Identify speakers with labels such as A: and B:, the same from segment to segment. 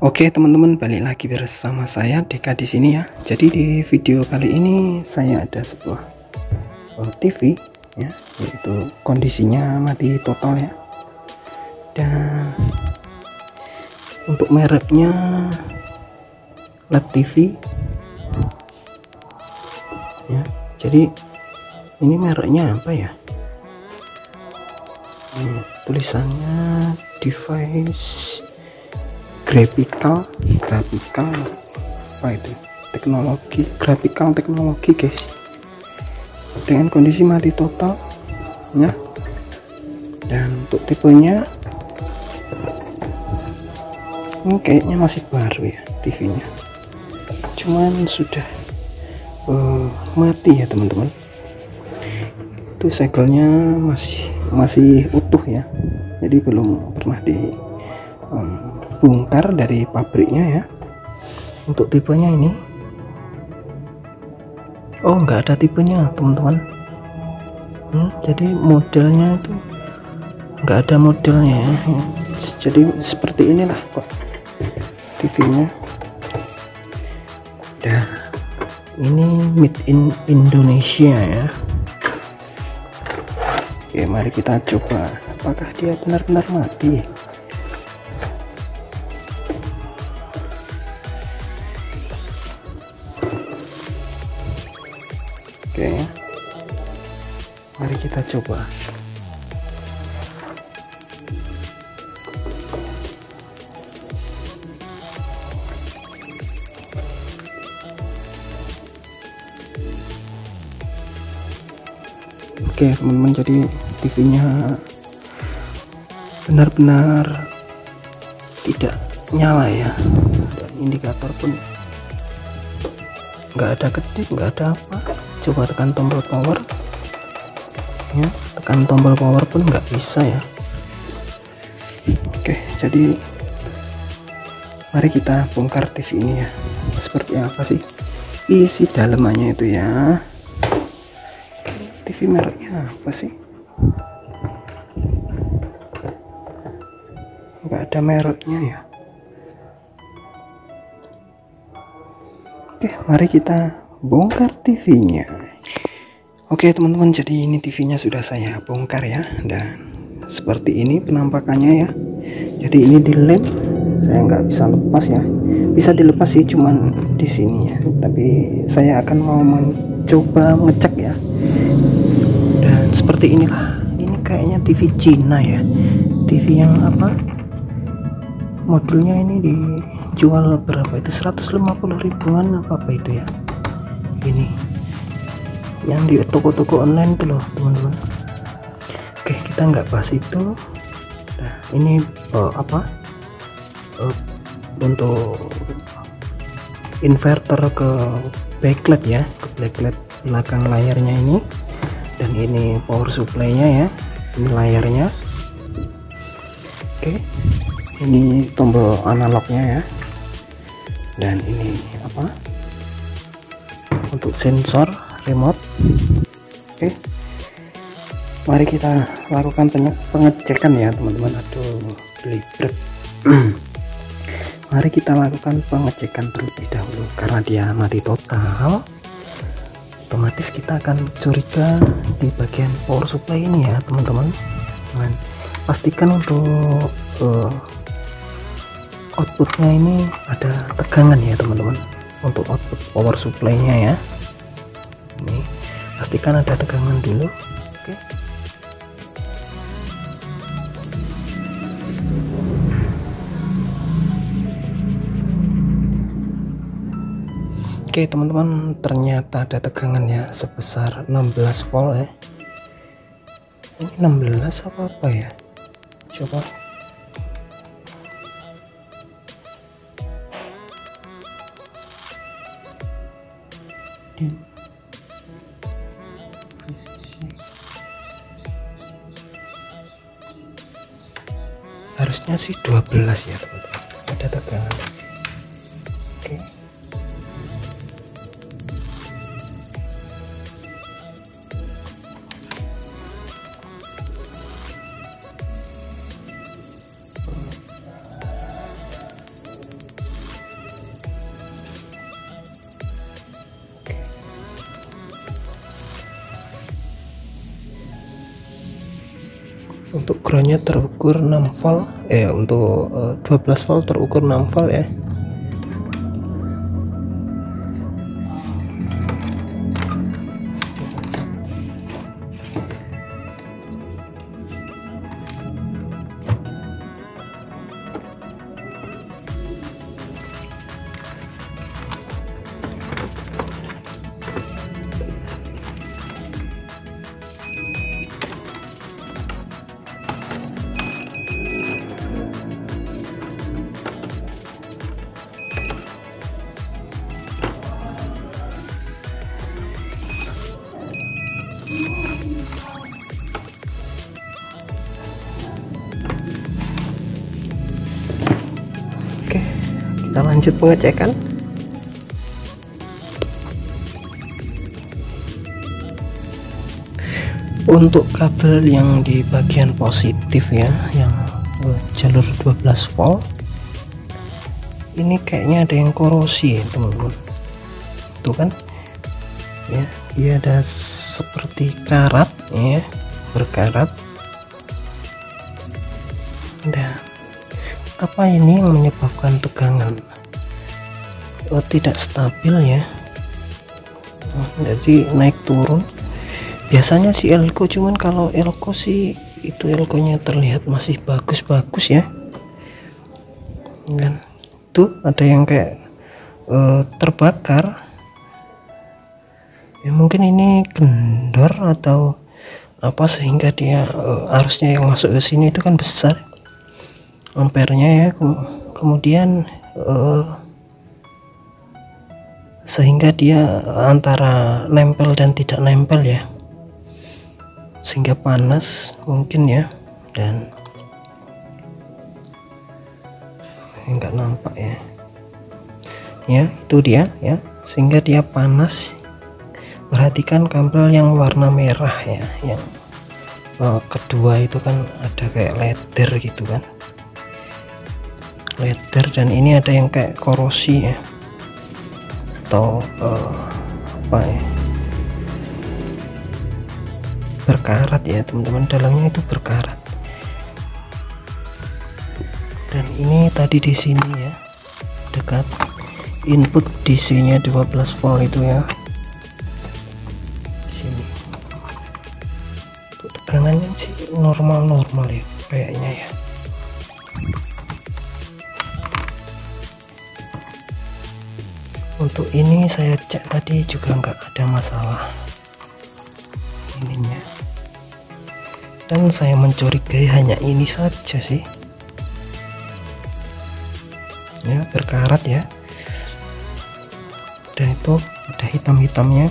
A: Oke teman-teman balik lagi bersama saya Deka di sini ya. Jadi di video kali ini saya ada sebuah uh, TV ya, yaitu kondisinya mati total ya. Dan untuk mereknya LED TV ya. Jadi ini mereknya apa ya? Hmm, tulisannya device graphical graphical apa itu? Teknologi graphical teknologi guys. Dengan kondisi mati total ya. Dan untuk tipenya ini kayaknya masih baru ya TV nya cuman sudah uh, mati ya teman-teman. Itu segelnya masih masih utuh ya. Jadi belum pernah di um, bongkar dari pabriknya ya. Untuk tipenya ini. Oh enggak ada tipenya teman-teman. Hmm, jadi modelnya itu enggak ada modelnya ya. Jadi seperti inilah kok TV nya dan ini made in Indonesia ya. Oke mari kita coba. Apakah dia benar-benar mati coba. Oke, teman-teman jadi TV-nya benar-benar tidak nyala ya. Dan indikator pun nggak ada kedip, nggak ada apa coba tekan tombol power ya tekan tombol power pun nggak bisa ya. Oke jadi mari kita bongkar TV ini ya. Seperti apa sih isi dalamannya itu ya? TV mereknya apa sih? Nggak ada mereknya ya. Oke mari kita bongkar TV-nya. Oke teman-teman, jadi ini TV-nya sudah saya bongkar ya, dan seperti ini penampakannya ya. Jadi ini di lem, saya nggak bisa lepas ya. Bisa dilepas sih, cuman di sini ya. Tapi saya akan mau mencoba ngecek ya. Dan seperti inilah, ini kayaknya TV Cina ya. TV yang apa? Modulnya ini dijual berapa itu 150 ribuan apa apa itu ya ini yang di toko-toko online tuh loh teman-teman. Oke kita nggak bahas itu. Nah ini uh, apa? Uh, untuk inverter ke backlight ya ke backlight belakang layarnya ini. Dan ini power supply nya ya ini layarnya. Oke ini tombol analognya ya. Dan ini apa? Untuk sensor remote. Oke. Mari kita lakukan pengecekan ya teman-teman. Aduh belibet. Mari kita lakukan pengecekan terlebih dahulu karena dia mati total. Otomatis kita akan curiga di bagian power supply ini ya teman-teman. Pastikan untuk uh, outputnya ini ada tegangan ya teman-teman. Untuk output power supply nya ya ini. Pastikan ada tegangan dulu. Oke. Oke teman-teman ternyata ada tegangan ya sebesar 16 volt ya. Ini 16 apa apa ya? Coba harusnya sih 12 ya teman-teman. Ada tegangan untuk groundnya terukur 6 volt eh untuk uh, eh, 12 volt terukur 6 volt ya kita lanjut pengecekan. Untuk kabel yang di bagian positif ya yang jalur 12 volt ini kayaknya ada yang korosi ya teman-teman. Tuh kan? Ya dia ada seperti karat ya berkarat. Dan apa ini menyebabkan tegangan oh, tidak stabil ya. Oh, jadi naik turun. Biasanya si elko cuman kalau elko sih itu elko nya terlihat masih bagus-bagus ya. Dan tuh ada yang kayak uh, terbakar. Ya mungkin ini kendor atau apa sehingga dia uh, arusnya yang masuk ke sini itu kan besar. Ampernya ya kemudian uh, sehingga dia antara nempel dan tidak nempel ya. Sehingga panas mungkin ya. Dan enggak nampak ya. Ya itu dia ya. Sehingga dia panas. Perhatikan kabel yang warna merah ya yang uh, kedua itu kan ada kayak leather gitu kan. Leather dan ini ada yang kayak korosi ya atau uh, apa ya berkarat ya teman-teman. Dalamnya itu berkarat. Dan ini tadi di sini ya dekat. Input DC nya 12 volt itu ya. Sini. Tegangannya sih normal-normal ya kayaknya ya ini saya cek tadi juga nggak ada masalah. Ininya. Dan saya mencurigai hanya ini saja sih. Ya berkarat ya. Dan itu ada hitam-hitamnya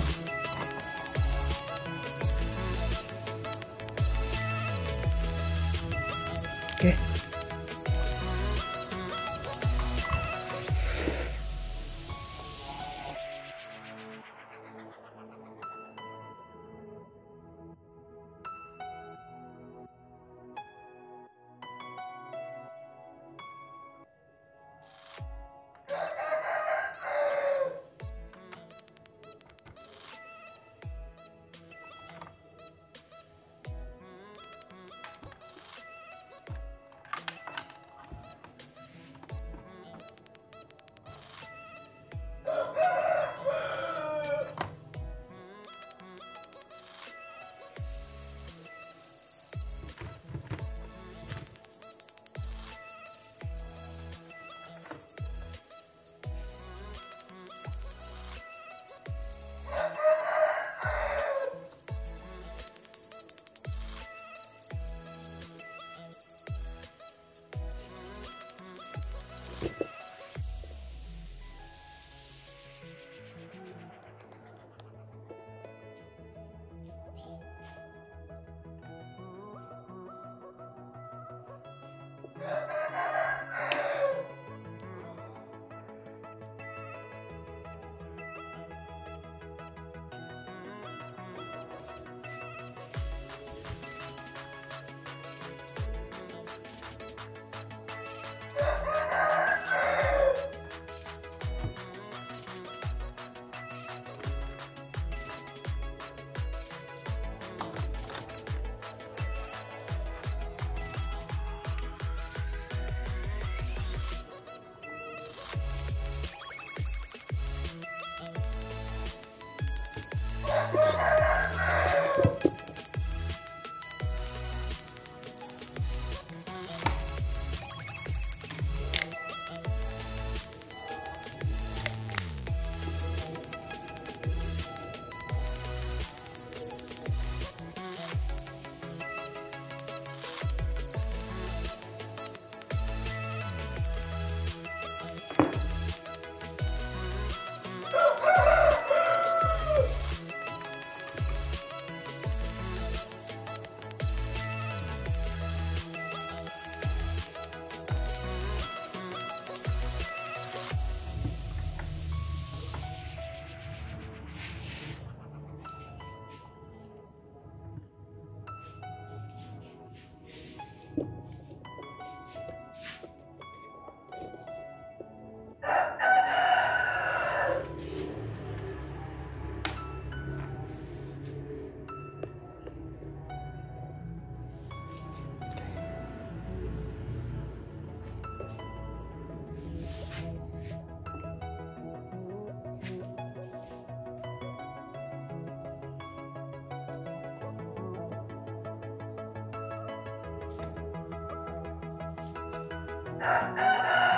A: Ha ha ha!